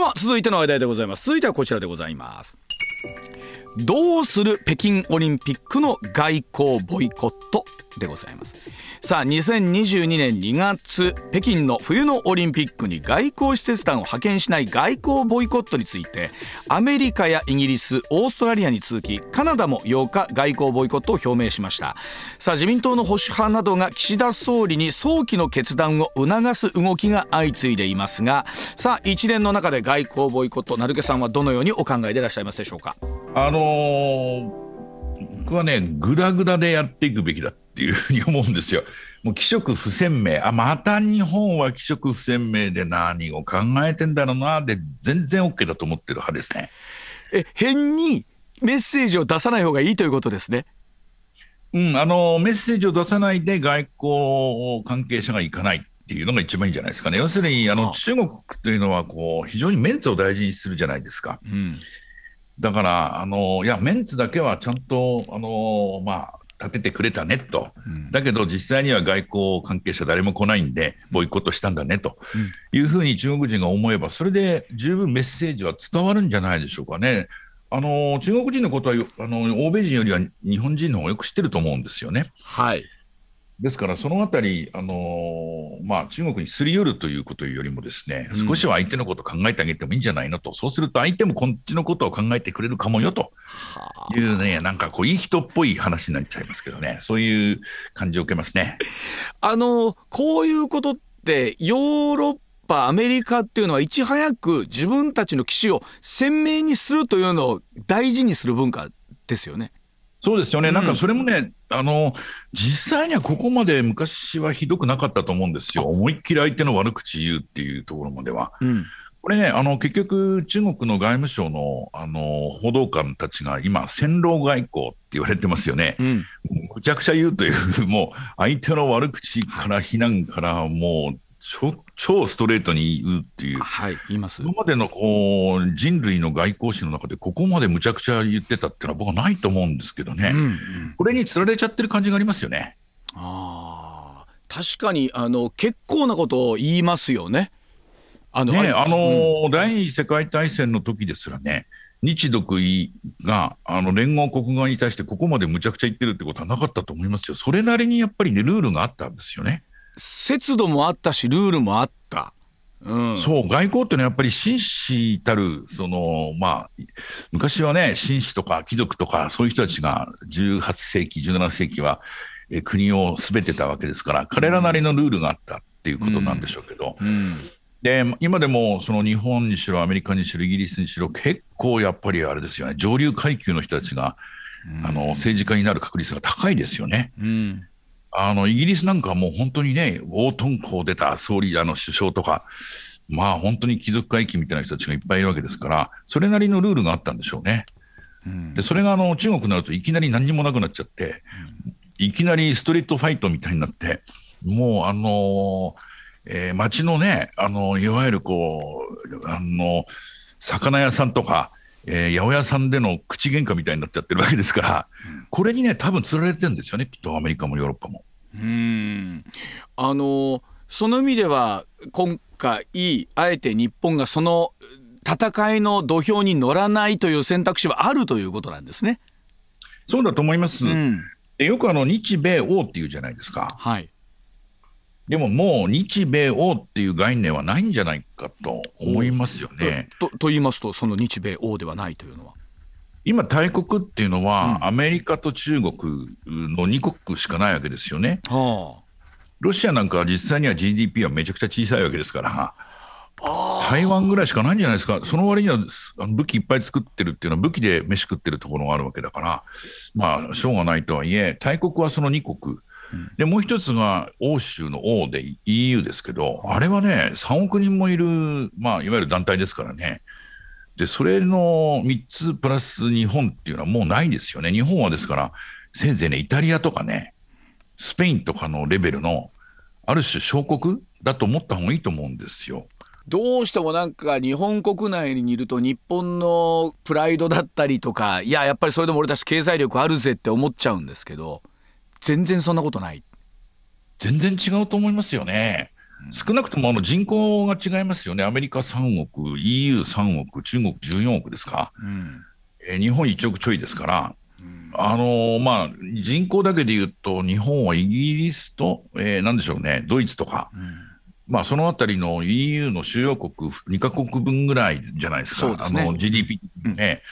は続いての話題でございます。続いてはこちらでございます。どうする北京オリンピックの外交ボイコットでございます。さあ2022年2月北京の冬のオリンピックに外交使節団を派遣しない外交ボイコットについてアメリカやイギリスオーストラリアに続きカナダも8日外交ボイコットを表明しました。さあ自民党の保守派などが岸田総理に早期の決断を促す動きが相次いでいますがさあ一連の中で外交ボイコット成毛さんはどのようにお考えでいらっしゃいますでしょうか？あのー、僕はねグラグラでやっていくべきだっていうふうに思うんですよ。もう気色不鮮明、あ、また日本は気色不鮮明で何を考えてんだろうな、で、全然 OK だと思ってる派ですね。え、変にメッセージを出さない方がいいということですね。うん、あの、メッセージを出さないで外交関係者が行かないっていうのが一番いいんじゃないですかね。要するに、あの、中国というのは、こう、非常にメンツを大事にするじゃないですか。うん、だから、あの、いや、メンツだけはちゃんと、あの、まあ、立ててくれたねと、うん、だけど実際には外交関係者誰も来ないんで、ボイコットしたんだねと。いうふうに中国人が思えば、それで十分メッセージは伝わるんじゃないでしょうかね。あの中国人のことはあの欧米人よりは日本人の方がよく知ってると思うんですよね。はいですから、そのあたり、あのー、まあ、中国にすり寄るということよりもですね、少しは相手のことを考えてあげてもいいんじゃないのと、そうすると相手もこっちのことを考えてくれるかもよと。いうね、なんかこう、いい人っぽい話になっちゃいますけどね、そういう感じを受けますね。あのこういうことって、ヨーロッパ、アメリカっていうのは、いち早く自分たちの騎士を鮮明にするというのを大事にする文化ですよね。そうですよね、なんかそれもね、あの実際にはここまで昔はひどくなかったと思うんですよ、思いっきり相手の悪口言うっていうところまでは。うん。これね、あの結局、中国の外務省のあの報道官たちが今、戦狼外交って言われてますよね、うん、むちゃくちゃ言うという、もう相手の悪口から非難から、もう超ストレートに言うっていう、はい、言います今までのこう人類の外交史の中で、ここまでむちゃくちゃ言ってたっていうのは、僕はないと思うんですけどね、うんうん、これにつられちゃってる感じがありますよね。あ確かにあの結構なことを言いますよね。あの、ね、あの、うん、第二次世界大戦の時ですらね、日独伊があの連合国側に対してここまでむちゃくちゃ言ってるってことはなかったと思いますよ。それなりにやっぱりね、ルールがあったんですよね。節度もあったしルールもあった。うん、そう外交っていうのはやっぱり紳士たるその、まあ、昔はね紳士とか貴族とかそういう人たちが18世紀17世紀はえ国を全てたわけですから彼らなりのルールがあったっていうことなんでしょうけど、うん。うん、で今でもその日本にしろアメリカにしろイギリスにしろ結構やっぱりあれですよね。上流階級の人たちが、あの政治家になる確率が高いですよね。うんあのイギリスなんかもう本当にね、ウォートン校出た総理、あの首相とか、まあ本当に貴族階級みたいな人たちがいっぱいいるわけですから、それなりのルールがあったんでしょうね。うん、でそれがあの中国になるといきなり何にもなくなっちゃって、うん、いきなりストリートファイトみたいになって、もうあのえー、街のね、あのいわゆるこう、あの魚屋さんとか、えー、八百屋さんでの口喧嘩みたいになっちゃってるわけですから、これにね、多分つられてるんですよね、きっとアメリカもヨーロッパも。うんあのその意味では、今回、あえて日本がその戦いの土俵に乗らないという選択肢はあるということなんですね。そうだと思います。うん、よくあの日米欧っていうじゃないですか。はいでももう日米欧っていう概念はないんじゃないかと思いますよね。とと言いますと、その日米欧ではないというのは。今、大国っていうのは、うん、アメリカと中国の2国しかないわけですよね。はあ、ロシアなんかは実際には GDP はめちゃくちゃ小さいわけですから、台湾ぐらいしかないんじゃないですか、その割には武器いっぱい作ってるっていうのは、武器で飯食ってるところがあるわけだから、まあ、しょうがないとはいえ、大国はその2国。でもう一つが欧州の王で EU ですけど、あれはね、3億人もいる、まあ、いわゆる団体ですからね、でそれの3つプラス日本っていうのはもうないんですよね、日本はですから、せいぜいね、イタリアとかね、スペインとかのレベルの、ある種、小国だと思った方がいいと思うんですよ。どうしてもなんか日本国内にいると日本のプライドだったりとかいややっぱりそれでも俺たち経済力あるぜって思っちゃうんですけど全然そんなことない。全然違うと思いますよね。少なくともあの人口が違いますよね、アメリカ3億、EU3 億、中国14億ですか、うん、えー、日本1億ちょいですから、うん、あのー、まあ、人口だけでいうと、日本はイギリスと、えー、なんでしょうね、ドイツとか、うん、まあ、そのあたりの EU の主要国2か国分ぐらいじゃないですか、すね、あの GDP ね。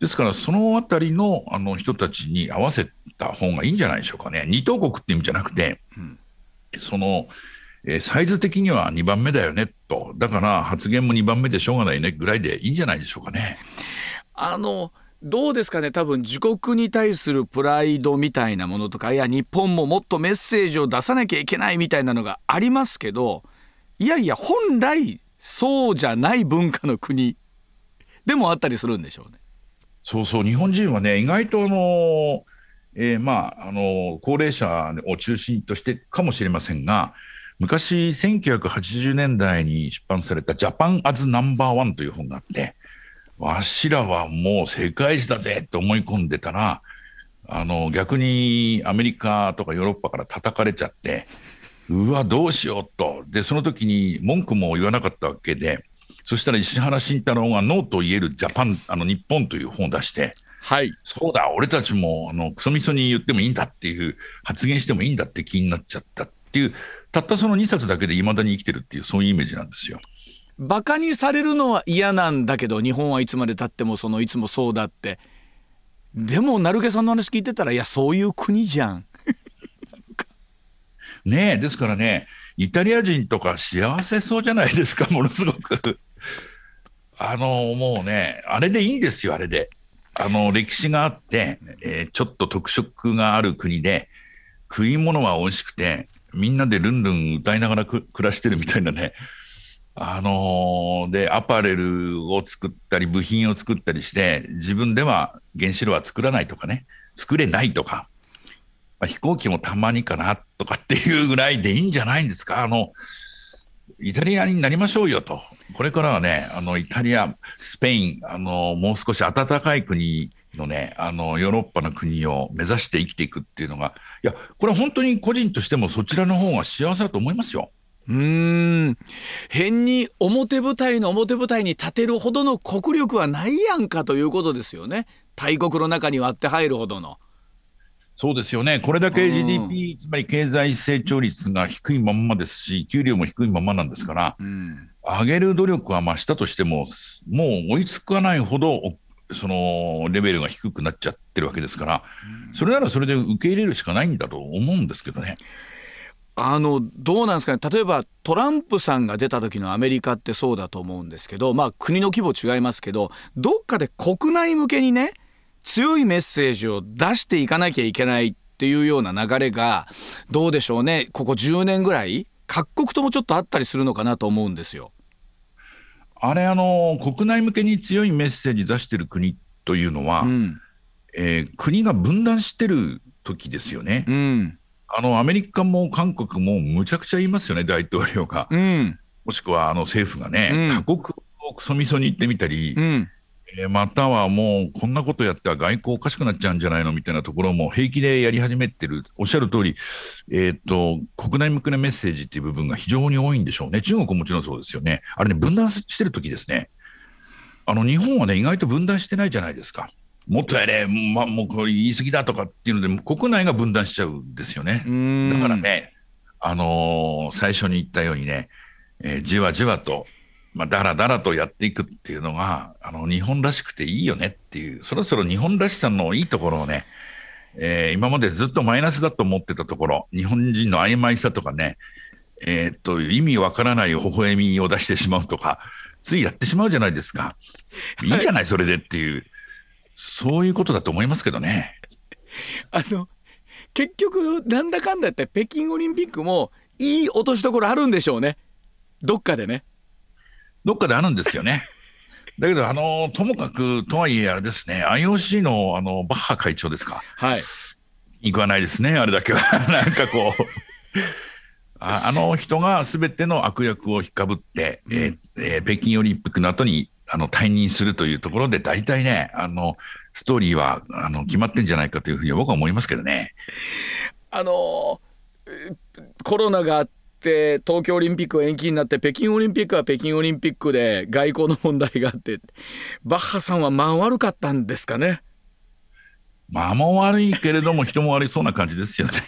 ですから、そのあたりのあの人たちに合わせた方がいいんじゃないでしょうかね。二等国って意味じゃなくて、その、えー、サイズ的には2番目だよねと、だから発言も2番目でしょうがないねぐらいでいいんじゃないでしょうかね。あのどうですかね多分自国に対するプライドみたいなものとかいや日本ももっとメッセージを出さなきゃいけないみたいなのがありますけどいやいや本来そうじゃない文化の国でもあったりするんでしょうね。そうそう日本人はね意外とあの、えー、まああの高齢者を中心としてかもしれませんが昔、1980年代に出版されたジャパンアズナンバーワンという本があって、わしらはもう世界一だぜと思い込んでたら、あの、逆にアメリカとかヨーロッパから叩かれちゃって、うわ、どうしようと。で、その時に文句も言わなかったわけで、そしたら石原慎太郎がノーと言えるジャパン、あの、日本という本を出して、はい、そうだ、俺たちもあのクソみそに言ってもいいんだっていう、発言してもいいんだって気になっちゃったっていう、たったその2冊だけでいまだに生きてるっていうそういうイメージなんですよ。バカにされるのは嫌なんだけど日本はいつまでたってもそのいつもそうだってでも成毛さんの話聞いてたらいやそういう国じゃん。ねえですからねイタリア人とか幸せそうじゃないですかものすごく。あのもうねあれでいいんですよあれで。あの歴史があって、えー、ちょっと特色がある国で食い物は美味しくてみんなでルンルン歌いながら暮らしてるみたいなね。あのー、で、アパレルを作ったり、部品を作ったりして、自分では原子炉は作らないとかね、作れないとか、まあ、飛行機もたまにかなとかっていうぐらいでいいんじゃないんですか？あの、イタリアになりましょうよと。これからはね、あの、イタリア、スペイン、あの、もう少し暖かい国のね、あの、ヨーロッパの国を目指して生きていくっていうのが、いや、これは本当に個人としてもそちらの方が幸せだと思いますよ。うん変に表舞台の表舞台に立てるほどの国力はないやんかということですよね大国の中に割って入るほどの。そうですよね、これだけ GDP、つまり経済成長率が低いまんまですし、給料も低いままなんですから、うん、上げる努力は増したとしても、もう追いつかないほどそのレベルが低くなっちゃってるわけですから、それならそれで受け入れるしかないんだと思うんですけどね。あのどうなんですかね。例えばトランプさんが出た時のアメリカってそうだと思うんですけどまあ国の規模違いますけどどっかで国内向けにね強いメッセージを出していかなきゃいけないっていうような流れがどうでしょうね。ここ10年ぐらい各国ともちょっとあったりするのかなと思うんですよ。あれあの国内向けに強いメッセージ出してる国というのは、うん、えー、国が分断してる時ですよね。うん、あのアメリカも韓国もむちゃくちゃ言いますよね大統領が、うん、もしくはあの政府がね、他国をクソみそに行ってみたり、えー、またはもうこんなことやっては外交おかしくなっちゃうんじゃないのみたいなところも平気でやり始めてる、おっしゃる通り、えーと、国内向けのメッセージっていう部分が非常に多いんでしょうね、中国ももちろんそうですよね、あれね、分断してる時ですね、あの日本はね、意外と分断してないじゃないですか。もっとやれ、ま、もうこれ言い過ぎだとかっていうので、国内が分断しちゃうんですよね。だからね、あのー、最初に言ったようにね、えー、じわじわとまあ、だらだらとやっていくっていうのが、あの、日本らしくていいよねっていう、そろそろ日本らしさのいいところをね、えー、今までずっとマイナスだと思ってたところ、日本人の曖昧さとかね、えー、っと、意味わからない微笑みを出してしまうとか、ついやってしまうじゃないですか。いいじゃない、それでっていう、そういうことだと思いますけどね。あの、結局、なんだかんだって北京オリンピックもいい落としどころあるんでしょうね。どっかでね。どっかであるんですよね。だけど、あの、ともかく、とはいえ、あれですね、IOC の、あの、バッハ会長ですか？はい。行かないですね、あれだけは。なんかこうあ、あの人がすべての悪役を引っかぶって、うん、えー、えー、北京オリンピックの後に、あの、退任するというところで、大体ね、あの、ストーリーは、あの、決まってんじゃないかというふうに僕は思いますけどね。あのコロナがあっって東京オリンピックは延期になって北京オリンピックは北京オリンピックで外交の問題があってバッハさんは間悪かったんですかね？間も悪いけれども人も悪いそうな感じですよね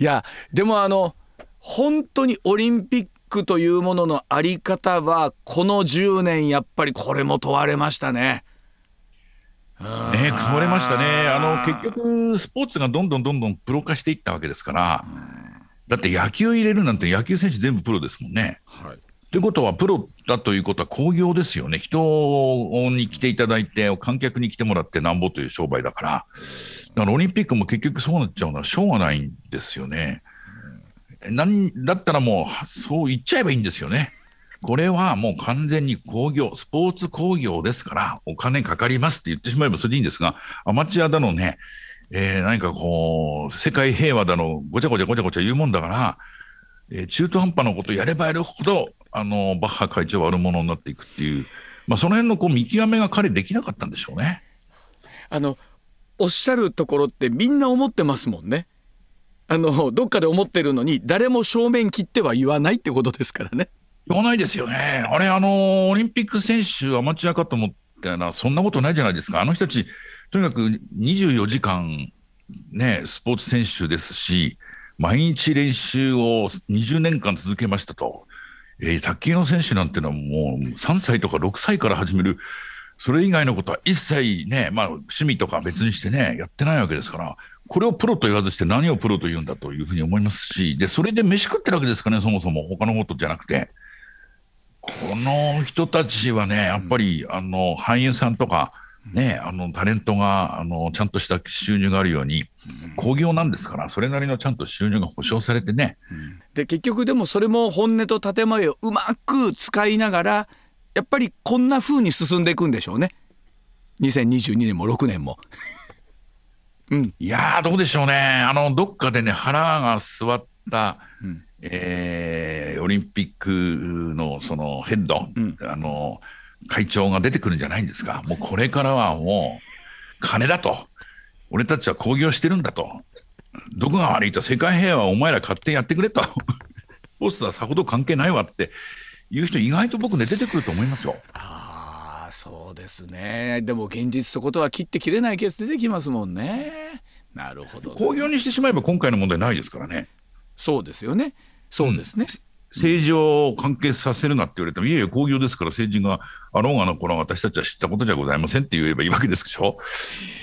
いやでもあの本当にオリンピックというもののあり方はこの10年やっぱりこれも問われましたね。ね、問われましたねあの結局スポーツがどんどんどんどんプロ化していったわけですからだって野球入れるなんて野球選手全部プロですもんね。はいということは、プロだということは興行ですよね。人に来ていただいて、観客に来てもらってなんぼという商売だから。だからオリンピックも結局そうなっちゃうのはしょうがないんですよね。なんだったらもう、そう言っちゃえばいいんですよね。これはもう完全に工業、スポーツ工業ですから、お金かかりますって言ってしまえばそれでいいんですが、アマチュアだのね、えー、何かこう、世界平和だの、ごちゃごちゃごちゃごちゃ言うもんだから、えー、中途半端なことやればやるほど、あの、バッハ会長悪者になっていくっていう、まあ、その辺のこう見極めが彼できなかったんでしょうね。あの、おっしゃるところってみんな思ってますもんね。あのどっかで思ってるのに誰も正面切っては言わないってことですからね。言わないですよね。あれあのオリンピック選手アマチュアかと思ったらそんなことないじゃないですか。あの人たちとにかく24時間ねスポーツ選手ですし毎日練習を20年間続けましたと。えー、卓球の選手なんてのはもう3歳とか6歳から始めるそれ以外のことは一切ね、まあ、趣味とか別にしてね、やってないわけですから、これをプロと言わずして何をプロと言うんだというふうに思いますし、で、それで飯食ってるわけですかね、そもそも、他のことじゃなくて。この人たちはね、やっぱり、あの、俳優さんとか、ね、あの、タレントが、あの、ちゃんとした収入があるように、興行なんですから、それなりのちゃんと収入が保証されてね。で、結局でもそれも本音と建前をうまく使いながら、やっぱりこんな風に進んでいくんでしょうね。2022年も6年も。うん、いやどうでしょうね、あのどっかでね、腹が据わった、うん、えー、オリンピックのそのヘッド、うん、あの会長が出てくるんじゃないんですか、もうこれからはもう、金だと、俺たちは興行してるんだと、どこが悪いと、世界平和はお前ら勝手にやってくれと、ポストはさほど関係ないわっていう人、意外と僕ね、出てくると思いますよ。ああ、そうですね。でも現実そことは切って切れないケース出てきますもんね。なるほど、ね。公表にしてしまえば今回の問題ないですからね。そうですよね。そうですね。うん政治を関係させるなって言われても、いやいや、工業ですから、政治があろうがの頃私たちは知ったことじゃございませんって言えばいいわけですでしょ？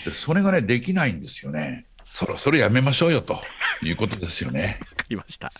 でそれがね、できないんですよね。そろそろやめましょうよということですよね。わかりました。